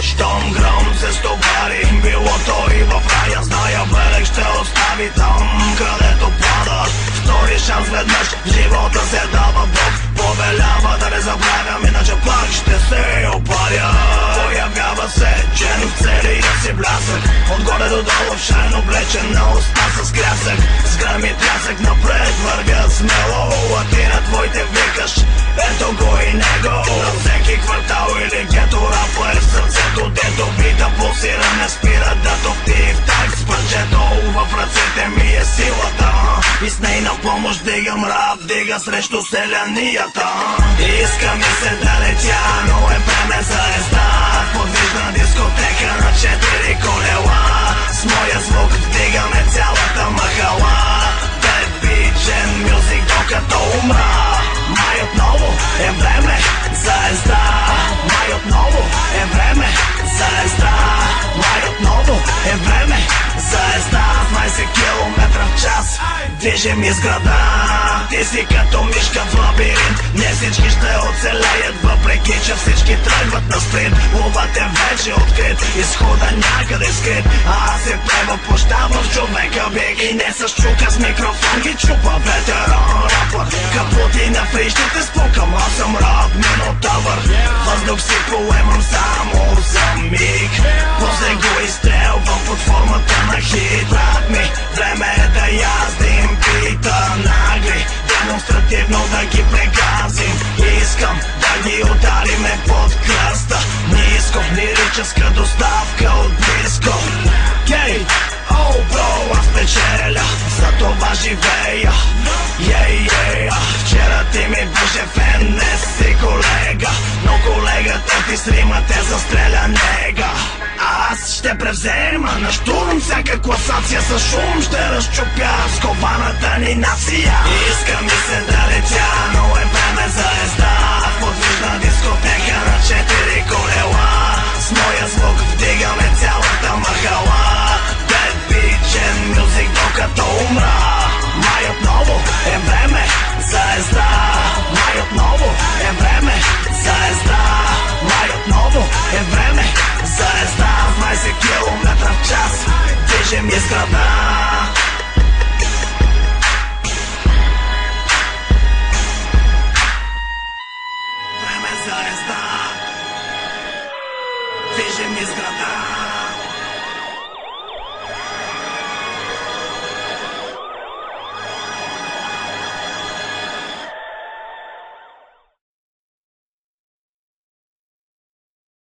Щом гром се стопари, било то и в края Зная берег ще остави там, където падат Втори шанс веднъж, живота се да си блясък Отгоре до долу в шайн облечен на уста с крясък С гръм и трясък напред Вървя смело. А ти на твоите викаш Ето го и него. На всеки квартал или гето рапър в сърцето Дето бита пулсира не спира да топти в с парчето В ръцете ми е силата. И с нейна помощ дигам рап Дига срещу селянията. Иска ми се да С моя звук вдигаме цялата махала Dead Beach Music докато умра. Май отново е време за езда. Май отново е време за езда. Май отново е време за езда. 20 км в час Движим из града. Ти си като мишка в лабиринт. Не всички ще оцелеят Въпреки че всички открит Изхода някъде скрит А аз се превъплощавам в човека Бег и не с чука с микрофон Ги чупа ветеран. Рапър Капоти на фрищите спукам Аз съм рап минотавър Въздух си поемам само за миг. После го изстрелвам под формата на хит Брат ми, време е да яздим бита Нагли, демонстративно да ги прегазим. Искам да ги удариме Ниско, лирическа доставка от близко Гей, о, бро, аз печеля За това живея. Ей, ей, вчера ти ми беше фен, не си колега Но колегата ти с римата застреля нега. Аз ще превзема на штурм всяка класация с шум Ще разчупя скованата ни нация. Иска ми се да летя, вдигаме цялата махала and Music докато умра Май отново е време за езда Май отново е време за езда Май отново е време за езда 20 км в час Движим из града Време